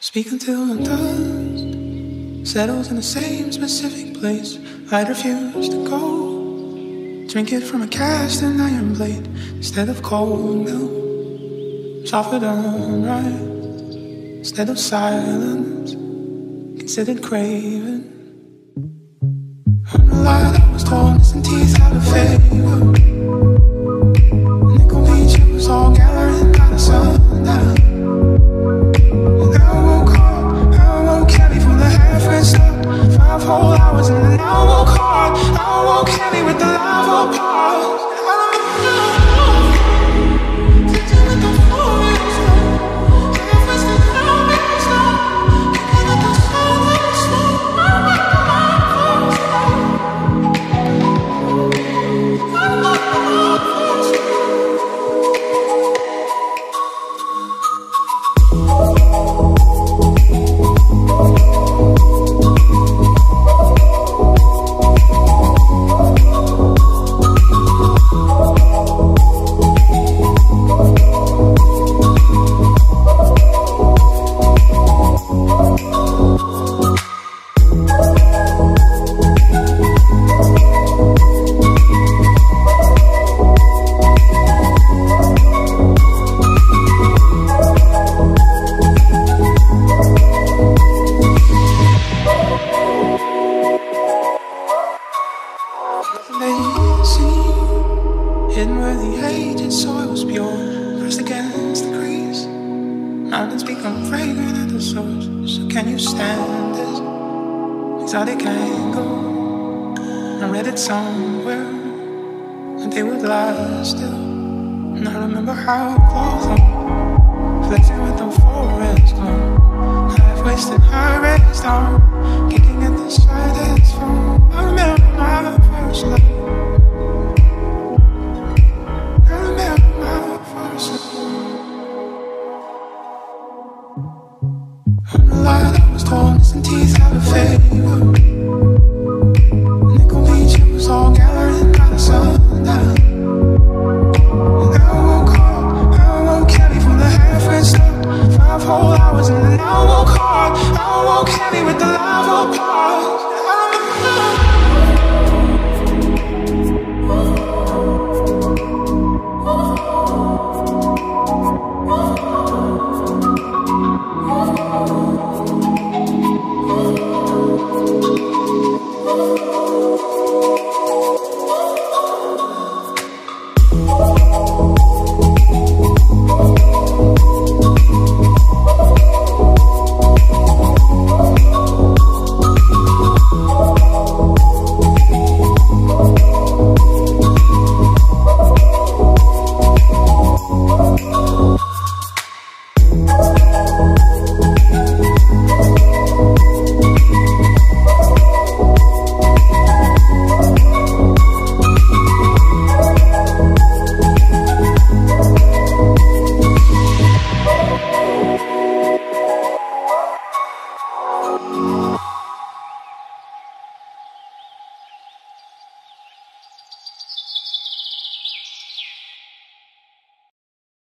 Speak until the dust settles in the same specific place. I'd refuse to go. Drink it from a cast and iron blade instead of cold milk. Softer than right instead of silence. Considered craving. I'm a lie I was told missing teeth out of favor. Lazy, hidden where the aged soil's pure, pressed against the crease. Mountains become fragrant at the source. So can you stand this exotic angle? I read it somewhere, they would lie still. And I remember how I'm flexing with the forest glow. Half wasted, high raised arm, carry with the love of power.